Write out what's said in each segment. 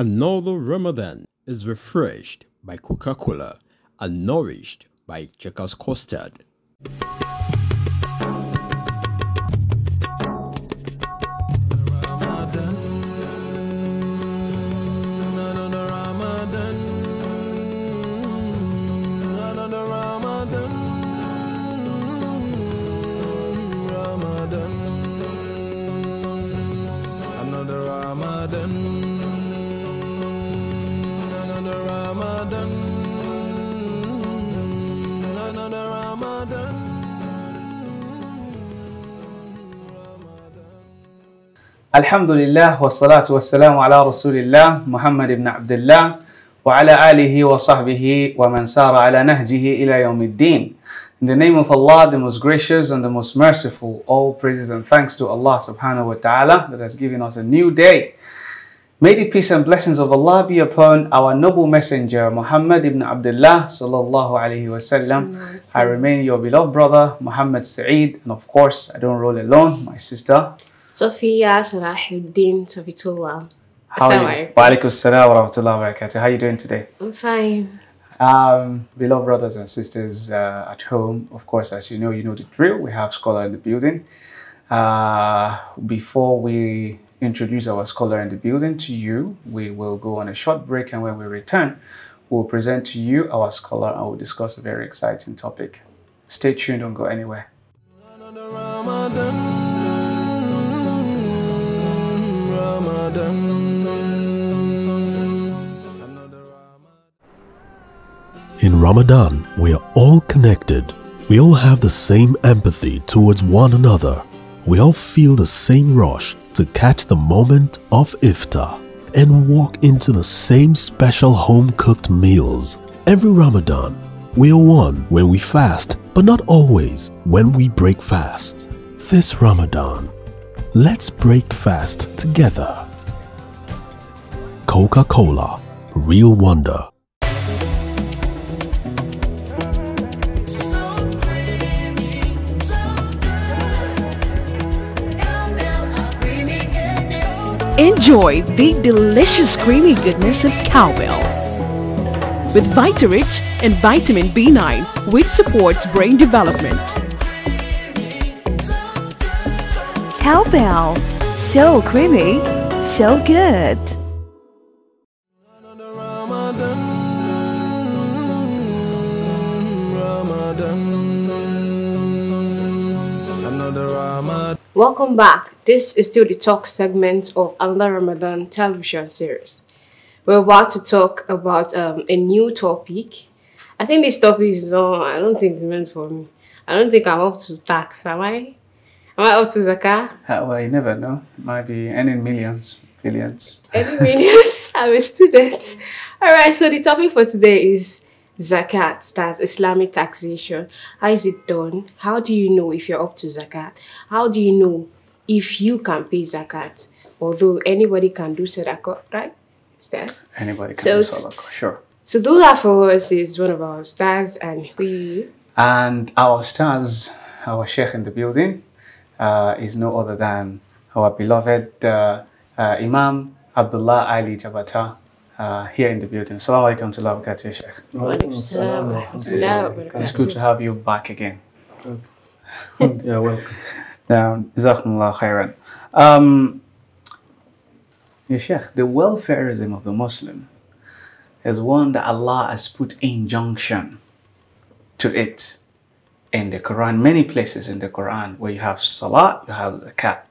Another Ramadan is refreshed by Coca Cola and nourished by Checkers Custard. Alhamdulillah wa salatu wa salamu ala rasulillah Muhammad ibn Abdullah wa ala alihi wa sahbihi wa man sara ala nahjihi ila yawmiddin. In the name of Allah, the most gracious and the most merciful, all praises and thanks to Allah subhanahu wa ta'ala that has given us a new day. May the peace and blessings of Allah be upon our noble messenger Muhammad ibn Abdullah sallallahu alaihi wasallam. I remain your beloved brother Muhammad Saeed and of course I don't roll alone, my sister Sophia Salahuddin Sofitullah. How are you? Assalamu Wa alaikum salam wa rahmatullahi wa barakatuh. How are you doing today? I'm fine. Um, beloved brothers and sisters uh, at home, of course, as you know, you know the drill. We have scholar in the building. Uh, before we introduce our scholar in the building to you, we will go on a short break, and when we return, we'll present to you our scholar and we'll discuss a very exciting topic. Stay tuned, don't go anywhere. In Ramadan, we are all connected. We all have the same empathy towards one another. We all feel the same rush to catch the moment of iftar and walk into the same special home cooked meals. Every Ramadan, we are one when we fast, but not always when we break fast. This Ramadan, let's break fast together. Coca Cola, Real Wonder. Enjoy the delicious creamy goodness of cowbell. With Vitarich and vitamin B9, which supports brain development. Cowbell, so creamy, so good. Welcome back. This is still the talk segment of another Ramadan television series. We're about to talk about um, a new topic. I think this topic is I don't think it's meant for me. I don't think I'm up to tax, am I? Am I up to zakat? Uh, well, you never know. Might be earning millions, billions. Any millions? I'm a student. All right, so the topic for today is zakat. That's Islamic taxation. How is it done? How do you know if you're up to zakat? How do you know if you can pay zakat? Although anybody can do sadaqah, right? Is that? Anybody can So do it's- sadaqah, sure. So those are for us is one of our stars and we And our stars, our sheikh in the building, uh, is no other than our beloved uh, uh, Imam Abdullah Ali Jabata uh, here in the building. Assalamu alaikum to Allah Sheikh. It's good to have you back again. Yeah, welcome. Um, Jazakumullah khairan. Um, Sheikh, the welfareism of the Muslim is one that Allah has put injunction to it in the Quran, many places in the Quran where you have Salah, you have Zakat,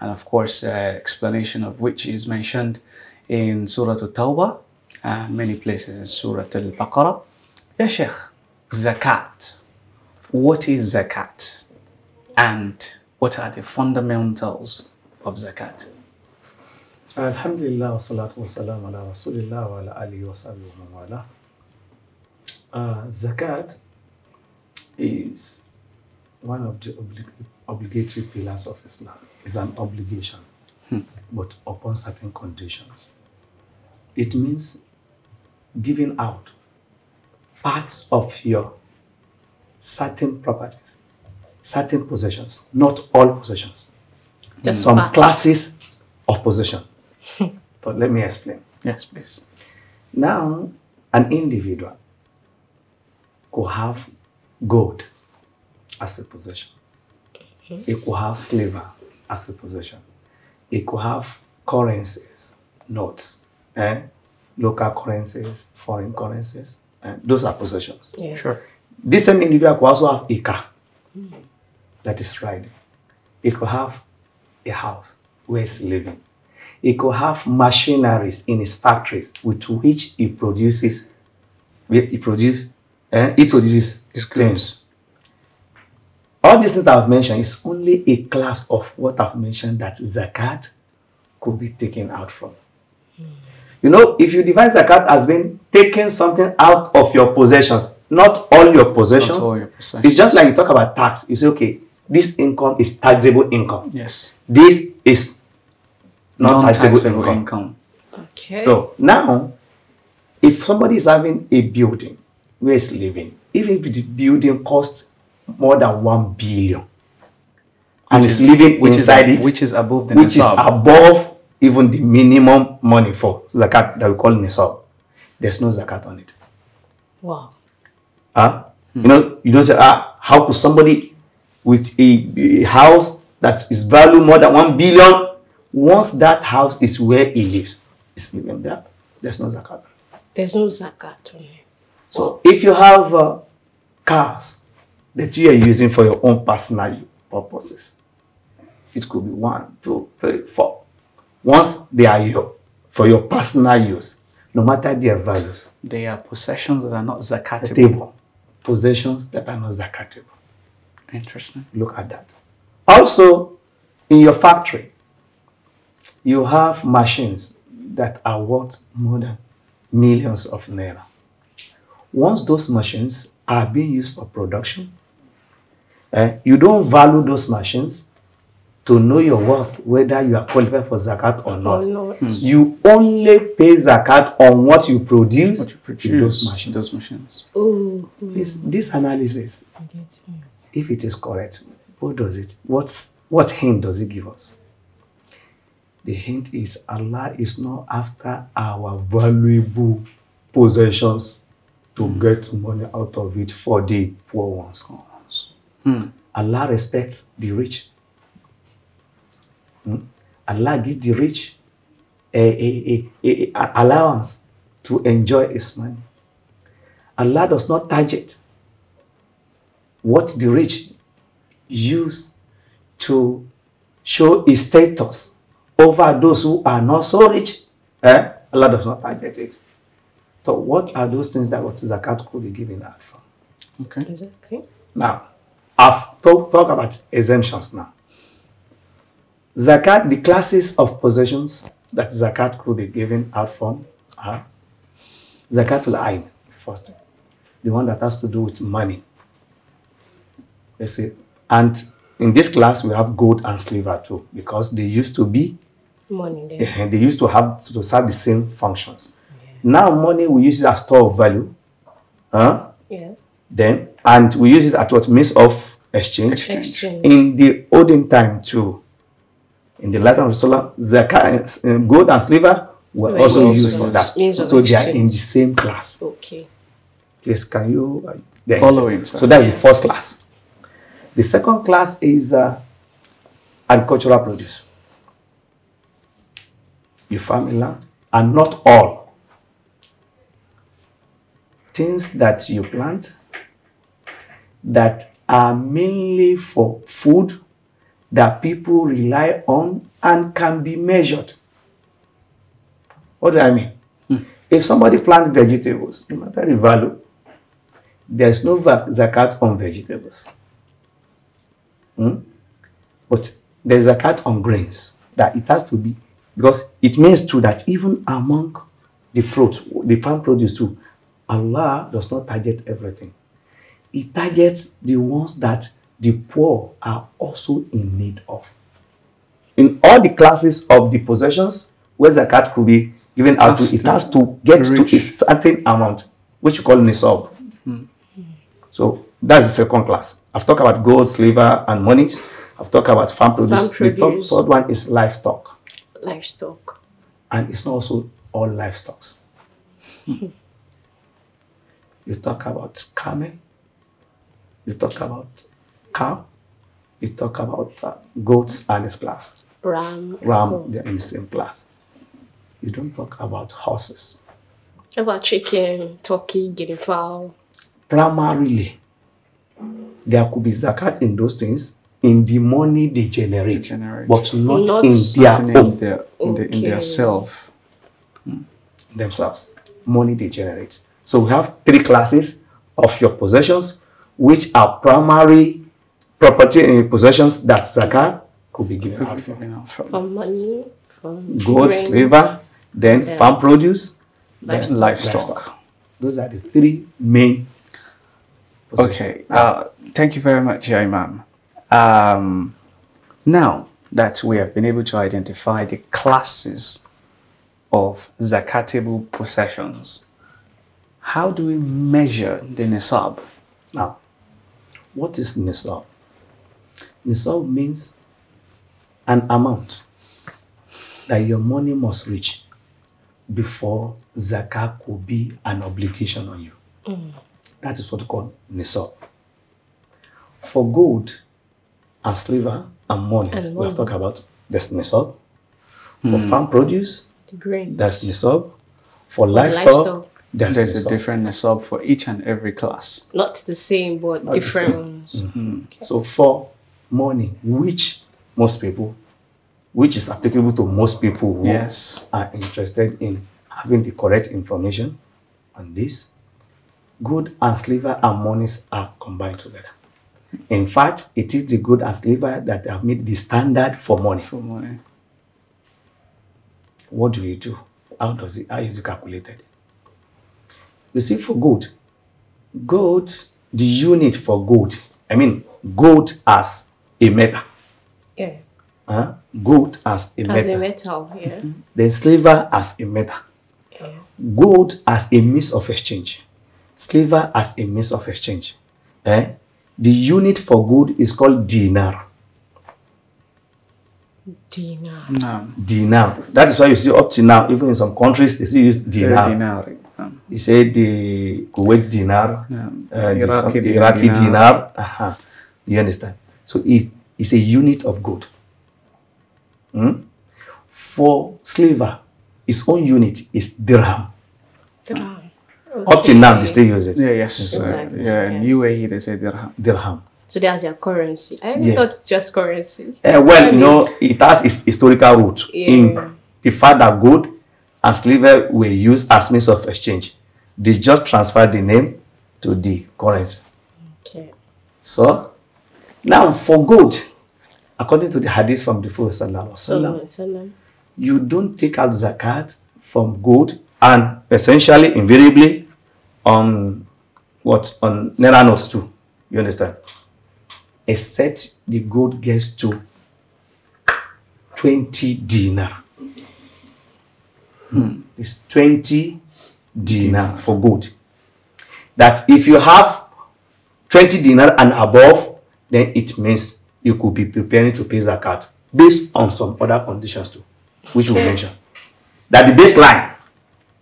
and of course, uh, explanation of which is mentioned in Surah Al-Tawbah and many places in Surah Al-Baqarah. Ya Sheikh, Zakat. What is Zakat? And what are the fundamentals of Zakat? Alhamdulillah, salatu wa ala Rasulillah wa ala alihi wa sahbihi wa. Uh, zakat is one of the obli- obligatory pillars of Islam. It's an obligation, hmm. but upon certain conditions. It means giving out parts of your certain properties, certain possessions, not all possessions. Just Some part. classes of possession. But let me explain. Yes, please. Now, an individual could have gold as a possession. He could have silver as a possession. He could have currencies, notes, eh? local currencies, foreign currencies. eh? Those are possessions. Yeah. Sure. This same individual could also have a car that is riding. He could have a house where he's living. He could have machineries in his factories with which he produces he produce eh, he produces things. All these things I've mentioned is only a class of what I've mentioned that zakat could be taken out from. You know, if you divide zakat as being taking something out of your possessions, not all your possessions, all your possessions. it's just like you talk about tax. You say, okay, this income is taxable income. Yes. This is not taxable, Non-taxable income. income. Okay. So now, if somebody is having a building where he's living, even if the building costs more than one billion, and Which is is- living which is inside ab- it, which is above the which is above even the minimum money for zakat that we call nisab, there's no zakat on it. wow. Huh? You know, you don't say, ah, how could somebody with a, a house that is value more than one billion, once that house is where he lives, is living there, there's no zakat. There's no zakat on it. So if you have uh, cars that you are using for your own personal purposes, it could be one, two, three, four. Once they are your for your personal use, no matter their values, They are possessions that are not zakatable. table possessions that are not zakatable. Interesting. Look at that. Also, in your factory, you have machines that are worth more than millions of naira. Once those machines are being used for production, eh, you don't value those machines to know your worth, whether you are qualified for zakat or not. Or not. You only pay zakat on what you produce, What you with those machines. Those machines. Oh, This, this analysis, it. if it is correct, what does it, what's, what hint does it give us? The hint is Allah is not after our valuable possessions to get money out of it for the poor ones. Hmm. Allah respects the rich. Hmm? Allah gives the rich a, a, a, a- a allowance to enjoy his money. Allah does not target what the rich use to show his status over those who are not so rich. Eh? Allah does not target it. So what are those things that what zakat could be given out from? Okay. Exactly. Now, I've talked talk about exemptions now. Zakat, the classes of possessions that zakat could be given out from are zakatul ayn, first thing, the one that has to do with money. Let's say, and in this class we have gold and silver too, because they used to be Money there. and they used to have to serve the same functions. Now money we use it as store of value. Huh? Yeah. then and we use it at what means of exchange. Exchange. In the olden time too, in the Latin of Solar, zakat, uh, gold and silver were Were also also used for that. So they are in the same class. Okay. Please, can you uh, there is- Following. So that's the first class. The second class is uh, agricultural produce. You farm in land, and not all. Things that you plant that are mainly for food that people rely on and can be measured. What do I mean? If somebody plants vegetables, no matter the value, there's no zakat on vegetables. Hmm? But there's zakat on grains that it has to be because it means too that even among the fruit, the farm produce too, Allah does not target everything. He targets the ones that the poor are also in need of. In all the classes of the possessions where zakat could be given out to, it has to get to a certain amount, which you call nisab. Hmm. So that's the second class. I've talked about gold, silver, and monies. I've talked about farm produce. Farm The third, third one is livestock. Livestock. And it's not also all livestock. you talk about camel, you talk about cow, you talk about uh, goats and its class. Ram. Ram, goat. they're in the same class. You don't talk about horses. About chicken, turkey, guinea fowl? Primarily, there could be zakat in those things in the money they generate, generate. but not, Not in their Something own in their, in, the, in their self. themselves, money they generate. So we have three classes of your possessions, which are primary property and possessions that zakat could be given out for. From From money, from Gold, grain, silver, then Yeah. farm produce, then Livestock. livestock. Those are the three main. possessions. Okay. Uh, thank you very much, yeah, Imam. Um, now that we have been able to identify the classes of zakatable possessions, how do we measure the nisab? Now, what is nisab? Nisab means an amount that your money must reach before zakat could be an obligation on you. Mm. That is what we call nisab. For gold and silver and money, And we have talked about that's nisab. For mm. farm produce, the grain. that's nisab. For livestock, livestock. That's There's nisab. a different nisab for each and every class. Not the same, but Not the different same. ones. Mm-hmm. Mm-hmm. So for money, which most people, which is applicable to most people who Yes. are interested in having the correct information on this, good and silver and monies are combined together. In fact, it is the good and silver that have made the standard for money. For money. What do you do? How does it? How is it calculated? You see, for gold, gold, the unit for gold, I mean, gold as a metal, Yeah. huh? gold as a As metal, a metal, yeah. then silver as a metal, yeah. gold as a means of exchange, silver as a means of exchange. Eh? The unit for gold is called dinar. Dinar. No. Dinar. That is why you see up to now, even in some countries, they still use dinar. Dinar. Um, You say the Kuwait dinar, Yeah. uh, the Iraqi some- dinar. Iraqi dinar. Uh-huh. You understand? So it is a unit of gold. Hmm? For silver, its own unit is dirham. Dirham. Up till now, they still use it. yeah, yes. uh, Exactly. yeah, in UAE they say dirham. Dirham. So that's your currency. I Yes. thought it's just currency. Eh, well, you know, it has its historical root Yeah. in the fact that gold and silver were used as means of exchange. They just transferred the name to the currency. Okay. So, now for gold, according to the hadith from the Prophet Sallallahu Alaihi Wasallam, Sallam. you don't take out zakat from gold and essentially, invariably, on what on naira notes too. You understand? Except the gold gets to 20 dinar. Hmm. It's 20 dinar for gold. That if you have 20 dinar and above, then it means you could be preparing to pay zakat based on some other conditions too, which we'll mention. That the baseline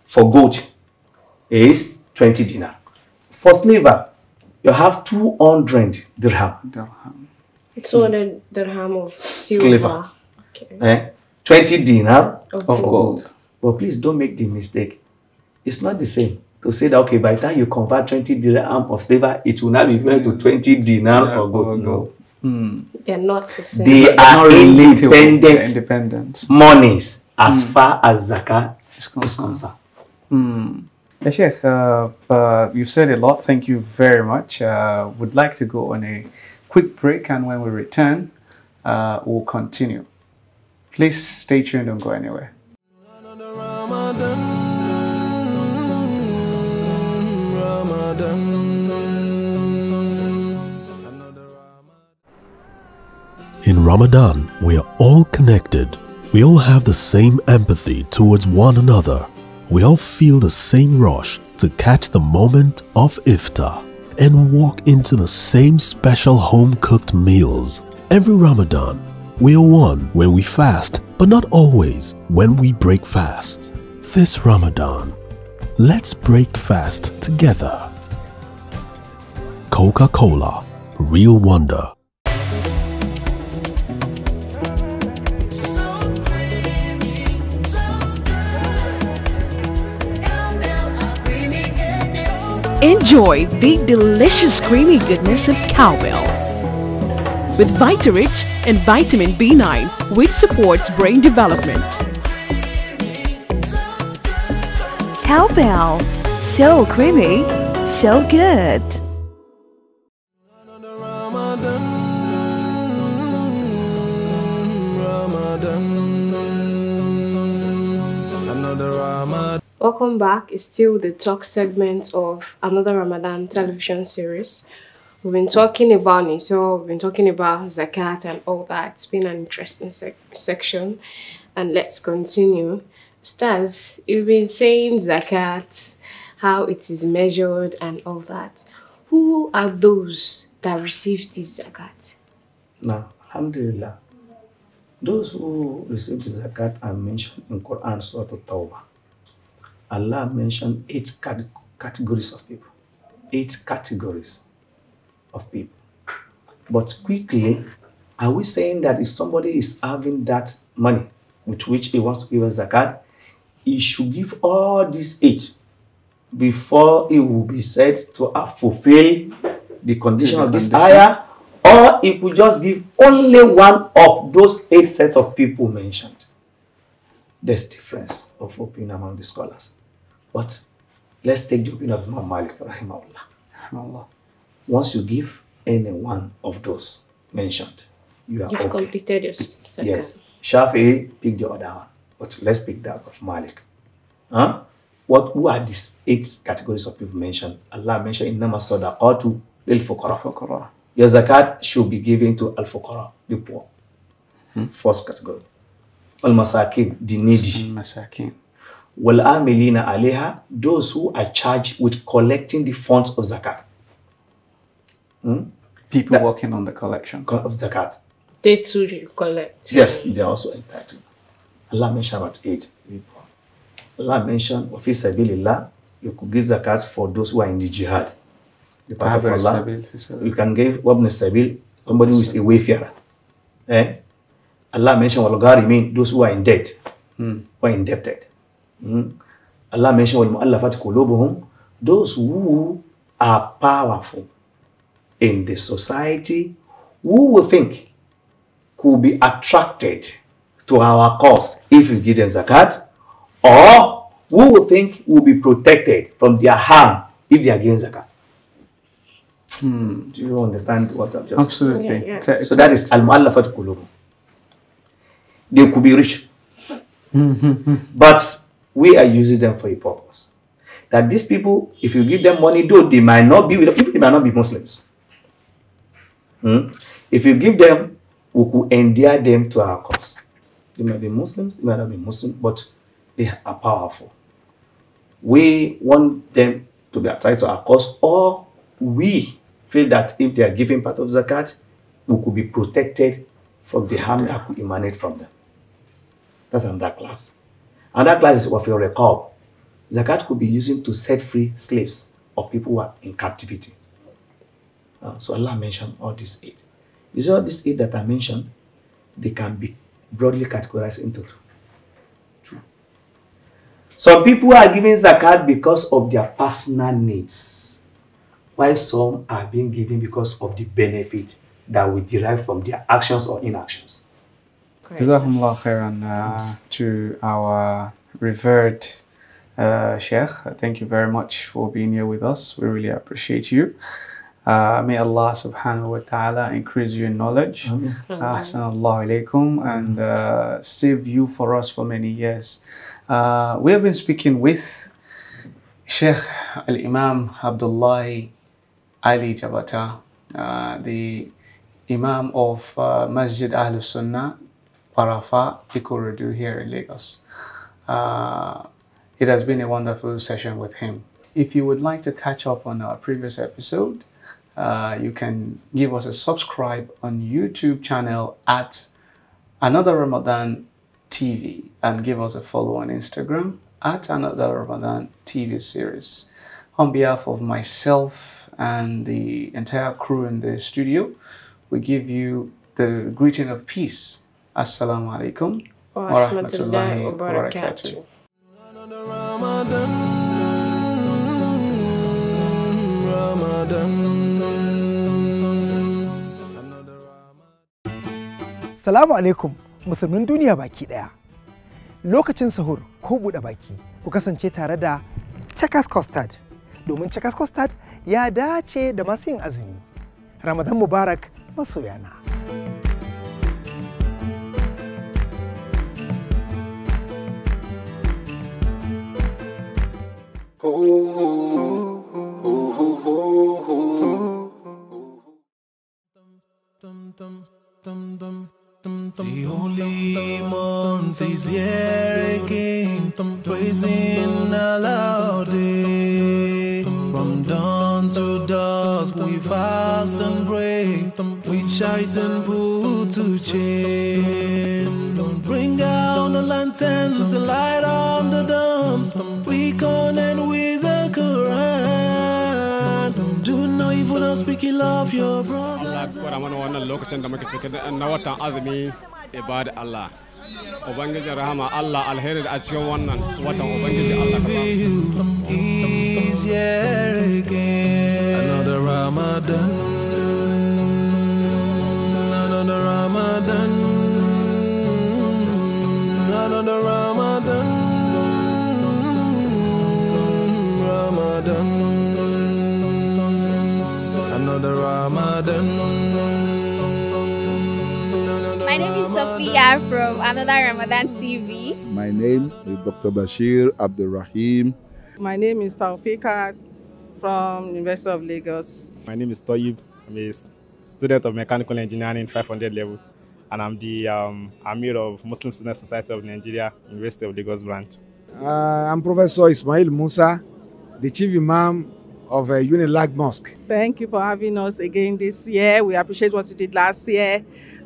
for gold is 20 dinar. For silver, you have 200 dirham. Dirham. 200 dirham of silver. Silver. Okay. Eh? 20 dinar Of of gold. gold. But please don't make the mistake. It's not the same to say that, okay, by the time you convert 20 dirham of silver, it will now be equivalent to 20 dinar for gold. No. Hmm. They're not the same. They They're are not relatable, they're independent independent. monies as hmm. far as zakat is concerned. Hmm. Yeah, Sheikh, uh, uh, you've said a lot. Thank you very much. Uh, would like to go on a quick break, and when we return, uh, we'll continue. Please stay tuned. Don't go anywhere. Another Ramadan, Ramadan, another Ramadan. In Ramadan, we are all connected. We all have the same empathy towards one another. We all feel the same rush to catch the moment of iftar and walk into the same special home cooked meals. Every Ramadan, we are one when we fast but not always when we break fast. This Ramadan, let's break fast together. Coca Cola, real wonder. Enjoy the delicious creamy goodness of cowbells. With Vitarich and vitamin B9, which supports brain development. Cowbell, so creamy, so good. Welcome back. It's still the talk segment of another Ramadan television series. We've been talking about it, so we've been talking about zakat and all that. It's been an interesting sec- section, and let's continue. Stars, you've been saying zakat, how it is measured, and all that. Who are those that receive this zakat? Now, Alhamdulillah, those who receive the zakat are mentioned in Quran Surah Tawbah. Allah mentioned eight categories of people. Eight categories of people. But quickly, are we saying that if somebody is having that money with which he wants to give a zakat, he should give all these eight before it will be said to have fulfilled the condition The of this ayah, or if we just give only one of those eight set of people mentioned. There's difference of opinion among the scholars. But let's take the opinion of Imam Malik, rahimahullah. Allah. Once you give any one of those mentioned, you are You've okay. completed your zakat. Yes. Shafi'i pick the other one. But let's pick that of Malik. Huh? What who are these eight categories of people mentioned? Allah mentioned in Nama Sadaqatu lil Fuqara. Fuqara. Your zakat should be given to Al Fuqara, the poor. Hmm. First category. Al Masakin, the needy. Masakin. Wal'amilina aleha, those who are charged with collecting the funds of zakat. Hmm? People that, working on the collection. Of zakat. They too should collect. Yes, they are also entitled. Allah mentioned about eight people. Allah mentioned, of Office Allah, you could give zakat for those who are in the jihad. The part of Allah. You can give Wabn Sabil, somebody who is a wayfarer. Eh? Allah mentioned, Walgari mean those who are in debt, hmm. who are indebted. Mm. Allah mentioned وَالْمُؤَلَّفَةِ قُلُوبُهُمْ Those who are powerful in the society, who will think could be attracted to our cause if we give them zakat, or who will think will be protected from their harm if they are giving zakat. Do you understand what I've just Absolutely. Yeah, yeah. It's a- So that is al muallafat qulub. They could be rich, but we are using them for a purpose. That these people, if you give them money, though they might not be, with- they might not be Muslims. Hmm? If you give them, we could endear them to our cause. They might be Muslims, they might not be Muslim, but they are powerful. We want them to be attracted to our cause, or we feel that if they are giving part of zakat, we could be protected from the harm that could emanate from them. That's another class. Another class is wafil riqab. Zakat could be used to set free slaves or people who are in captivity. Uh, so Allah mentioned all these eight. You see all these eight that I mentioned, they can be broadly categorized into two. Two. Some people are giving zakat because of their personal needs, while some are being given because of the benefit that we derive from their actions or inactions. Correct. Jazakumullah khairan uh, to our revered uh, Sheikh. Thank you very much for being here with us. We really appreciate you. Uh, may Allah subhanahu wa ta'ala increase your knowledge. Ahsanallahu alaykum and uh, save you for us for many years. Uh, we have been speaking with Sheikh Al Imam Abdullah Ali Jabata, uh, the Imam of uh, Masjid Ahlus Sunnah, Parafa, Ikorodu here in Lagos. Uh, it has been a wonderful session with him. If you would like to catch up on our previous episode, uh, you can give us a subscribe on YouTube channel at Another Ramadan TV and give us a follow on Instagram at Another Ramadan TV series. On behalf of myself and the entire crew in the studio, we give you the greeting of peace. Assalamu alaikum wa rahmatullahi wa barakatuh. Salamu alaikum musulmin duniya baki ɗaya. Lokacin sahur ko buɗe baki ku kasance tare da Checkers Custard domin Checkers Custard ya dace da masu yin azumi. Ramadan Mubarak masoyana. Month is here again, praising Allah day. From dawn to dusk, we fast and pray, we shite and put to chain. Bring down the lanterns and light on the domes. We connect Allah kora mana wannan lokacin da muke cikin na watan azumi ibada Allah rahama Allah alheri a cikin wannan watan Ubangiji Allah ka ba mu. is here again. Another Ramadan. Another Ramadan. Another Ramadan. Ramadan. Is Sophia from Another Ramadan TV. My name is Dr. Bashir Abdulrahim. My name is Taufikat from University of Lagos. My name is Toyib. I'm a student of mechanical engineering 500 level, and I'm the um, Amir of Muslim Student Society of Nigeria, University of Lagos branch. Uh, I'm Professor Ismail Musa, the Chief Imam of uh, Unilag Mosque. Thank you for having us again this year. We appreciate what you did last year.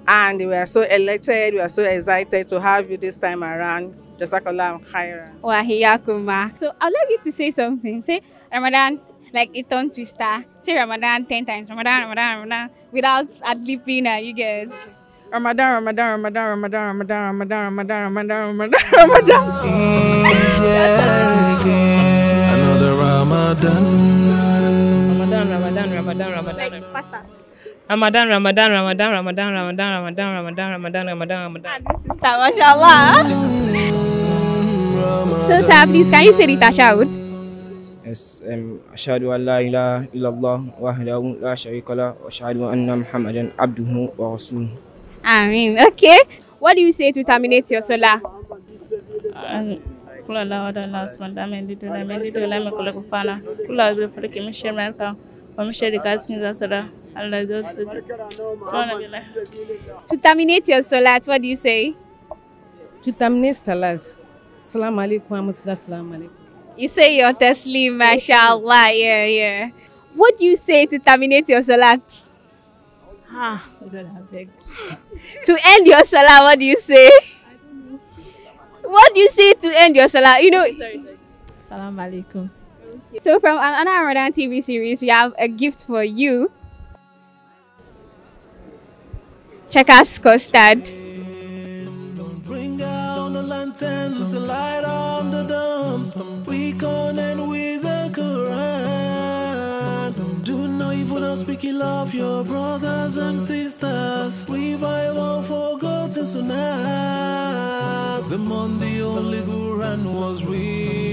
And we are so elated, we are so excited to have you this time around. Jazakallah khairan. Wahiyakuma. So I'd like you to say something. Say Ramadan like a tongue twister. Say Ramadan 10 times. Ramadan, Ramadan, Ramadan. Without ad libbing, uh, you get. Ramadan, Ramadan, Ramadan, Ramadan, Ramadan, Ramadan, Ramadan, Ramadan, Ramadan, Is here again. Another Ramadan. Ramadan, Ramadan, Ramadan, faster. Ramadan, Ramadan, Ramadan, Ramadan, Ramadan, Ramadan, Ramadan, Ramadan, Ramadan, Ramadan. Sister, mashallah. So, sir, please, can you say the tashahud? Yes, um, أشهد أن لا إله إلا الله وحده لا شريك له وأشهد أن محمدا عبده ورسوله. Mean, okay. What do you say to terminate your solar? Kula la wada la asman da men dido la men dido la men kula kufana. Kula bi farki min sher malka. Wa min sher kaskin za sada. Allah ya zo To terminate your salat, what do you say? To terminate salat. Salam alaikum. Salam alaikum. You say your taslim, mashallah. Yeah, yeah. What do you say to terminate your salat? Ah, God, I beg. To end your salat, what do you say? What do you say to end your salat? You know. Salam alaikum. So from another Ramadan TV series, we have a gift for you. Checkers custard. Bring down the lanterns and light on the domes. We connect with the Quran. Do not even speak love your brothers and sisters. Revive unforgotten sunnah. The month the only Quran was revealed.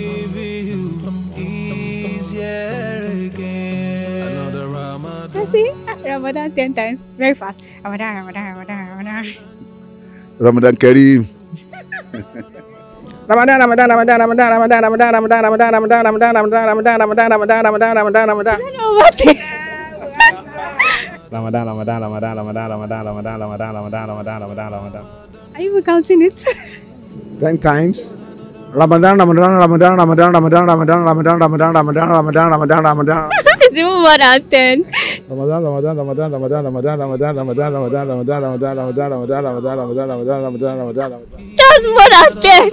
See, Ramadan 10 times. Very fast. Ramadan, Ramadan, Ramadan, Ramadan. Ramadan Kareem. Ramadan, Ramadan, Ramadan, Ramadan, Ramadan, Ramadan, Ramadan, Ramadan, Ramadan, Ramadan, Ramadan, Ramadan, Ramadan, Ramadan, Ramadan, Ramadan, Ramadan. Ramadan, Ramadan, Ramadan, Ramadan, Ramadan, Ramadan, Ramadan, Ramadan, Ramadan, Ramadan, Ramadan, Ramadan. Are you even counting it? Ten times. Ramadan, Ramadan, Ramadan, Ramadan, Ramadan, Ramadan, Ramadan, Ramadan, Ramadan, Ramadan, Ramadan, Ramadan. it's even more than 10. Ramadan, Ramadan, Ramadan, Ramadan, Ramadan, Ramadan, Ramadan, Ramadan, Ramadan, Ramadan, Ramadan, Ramadan, Ramadan, Ramadan, Ramadan, Ramadan, Ramadan, Ramadan. That's more than 10.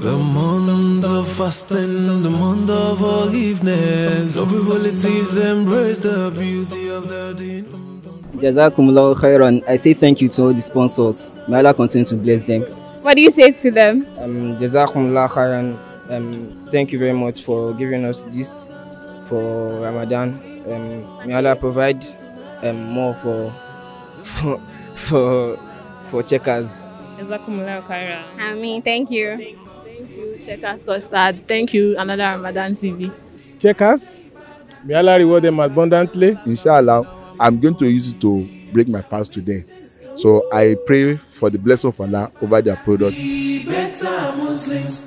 The month of fasting, the month of forgiveness. Of frivolities, embrace the beauty of the deen. Jazakumullah khairan. I say thank you to all the sponsors. May Allah continue to bless them. What do you say to them? Um, Jazakumullah khairan. Um, thank you very much for giving us this for Ramadan. Um, may Allah provide um, more for for for, for checkers. Jazakumullah khairan. I mean, thank you. Thank you, Checkers Custard. Thank you, another Ramadan TV. Checkers, may Allah reward them abundantly. Inshallah, I'm going to use it to break my fast today. So I pray for the blessing of Allah over their product. Be better Muslims.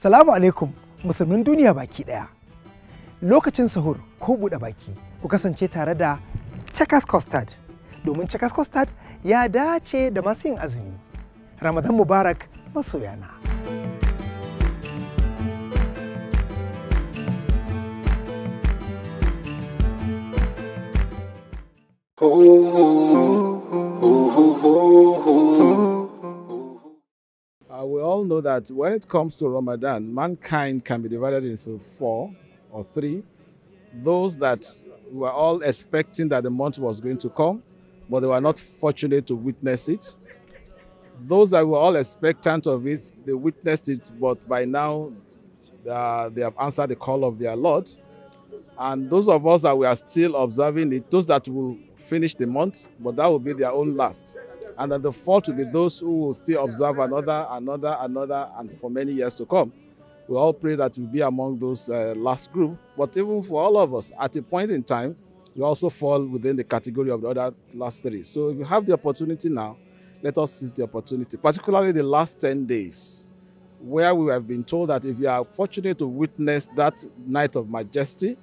Salamu alaikum musulmin duniya baki ɗaya. Lokacin sahur ko buɗe baki ku kasance tare da Checkers Custard domin Checkers Custard ya dace da masu yin azumi. Ramadan Mubarak masoyana. Uh, we all know that when it comes to Ramadan, mankind can be divided into four or three. Those that were all expecting that the month was going to come, but they were not fortunate to witness it. Those that were all expectant of it, they witnessed it, but by now uh, they have answered the call of their Lord. And those of us that we are still observing it, those that will finish the month, but that will be their own last. And then the fourth will be those who will still observe another, another, another, and for many years to come. We all pray that we'll be among those uh, last group. But even for all of us, at a point in time, you also fall within the category of the other last three. So if you have the opportunity now, let us seize the opportunity, particularly the last 10 days, where we have been told that if you are fortunate to witness that night of majesty,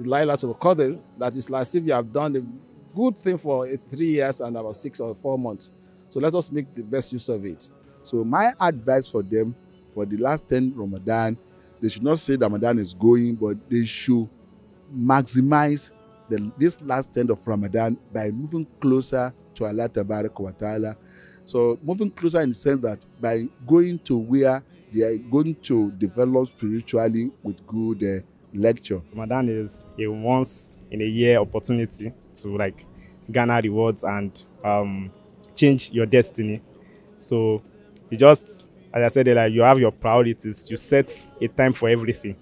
Lailatul Qadr, that is like if you have done a good thing for three years and about six or four months. So let us make the best use of it. So my advice for them for the last 10 Ramadan, they should not say Ramadan is going, but they should maximize the, this last 10 of Ramadan by moving closer to Allah Tabarak wa Ta'ala. So moving closer in the sense that by going to where they are going to develop spiritually with good uh, lecture. Ramadan is a once in a year opportunity to like garner rewards and um, change your destiny. So you just, as I said earlier, you have your priorities. You set a time for everything.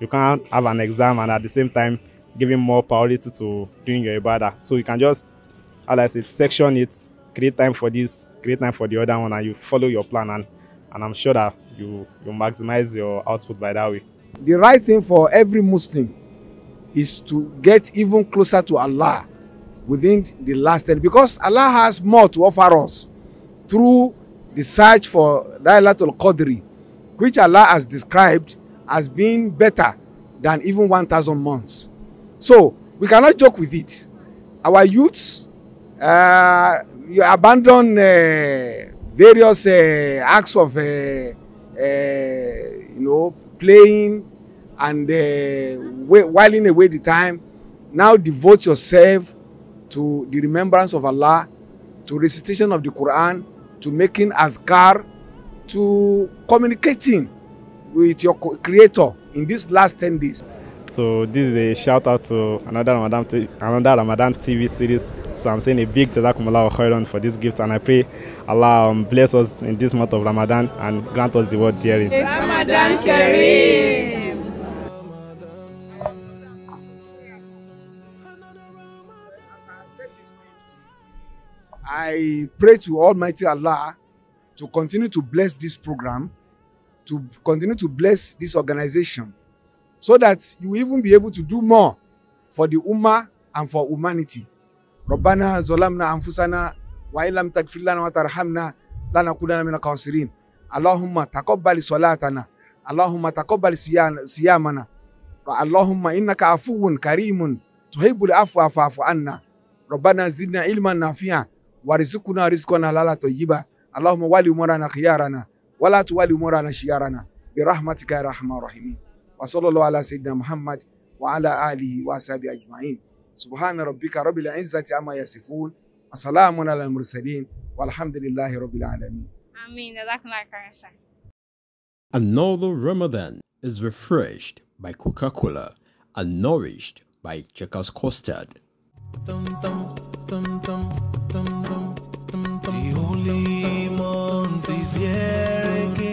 You can't have an exam and at the same time giving more priority to doing your ibadah. So you can just, as I said, section it, create time for this, create time for the other one, and you follow your plan. And, and I'm sure that you you maximize your output by that way. The right thing for every Muslim is to get even closer to Allah within the last 10 because Allah has more to offer us through the search for Lailatul Qadri, which Allah has described as being better than even 1,000 months. So we cannot joke with it. Our youths, uh, you abandon uh, various uh, acts of, uh, uh, you know, playing and uh, whiling away the time. Now devote yourself to the remembrance of Allah, to recitation of the Quran, to making adhkar, to communicating with your creator in these last 10 days. So this is a shout out to another Ramadan, t- another Ramadan TV series. So I'm saying a big Jazakumullah khairan for this gift, and I pray Allah um, bless us in this month of Ramadan and grant us the word daring. Ramadan Kareem. I pray to Almighty Allah to continue to bless this program, to continue to bless this organization, so that you will even be able to do more for the Ummah and for humanity. ربنا ظلمنا أنفسنا وإن لم تغفر لنا وترحمنا لنكونن من الخاسرين اللهم تقبل صلاتنا اللهم تقبل صيام- صيامنا اللهم إنك عفو كريم تحب العفو فاعف عنا ربنا زدنا علما نافعا وارزقنا رزقا حلالا طيبا اللهم ولي امورنا خيارنا ولا تولي امورنا شيارنا برحمتك يا ارحم الراحمين وصلى الله على سيدنا محمد وعلى آله أجمعين سبحان ربك رب العزة عما يصفون على المرسلين والحمد لله رب العالمين آمين Another Ramadan is refreshed by Coca-Cola and nourished by Checkers Custard. The holy month is here again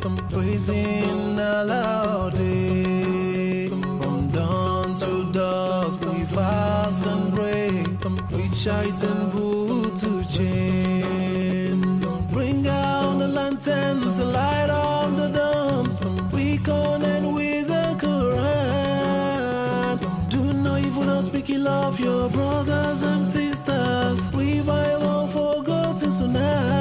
praising Allah all day. From dawn to dusk, we fast and pray. We chant and put to chain. Bring out the lanterns, light up the dumps. We connect with the Quran. Do not even speak ill of your brothers and sisters. We Revive all forgotten tonight.